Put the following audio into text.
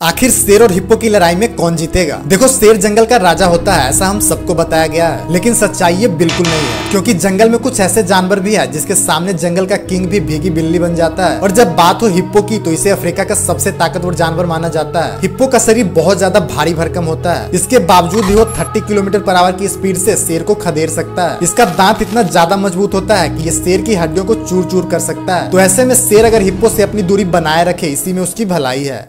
आखिर शेर और हिप्पो की लड़ाई में कौन जीतेगा? देखो, शेर जंगल का राजा होता है, ऐसा हम सबको बताया गया है। लेकिन सच्चाई ये बिल्कुल नहीं है, क्योंकि जंगल में कुछ ऐसे जानवर भी है, जिसके सामने जंगल का किंग भी भीगी बिल्ली बन जाता है। और जब बात हो हिप्पो की तो इसे अफ्रीका का सबसे ताकतवर जानवर माना जाता है। हिप्पो का शरीर बहुत ज़्यादा भारी भरकम होता है। इसके बावजूद भी वो थर्टी किलोमीटर पर आवर की स्पीड से शेर को खदेड़ सकता है। इसका दांत इतना ज़्यादा मज़बूत होता है की ये शेर की हड्डियों को चूर चूर कर सकता है। तो ऐसे में शेर अगर हिप्पो से अपनी दूरी बनाए रखे, इसी में उसकी भलाई है।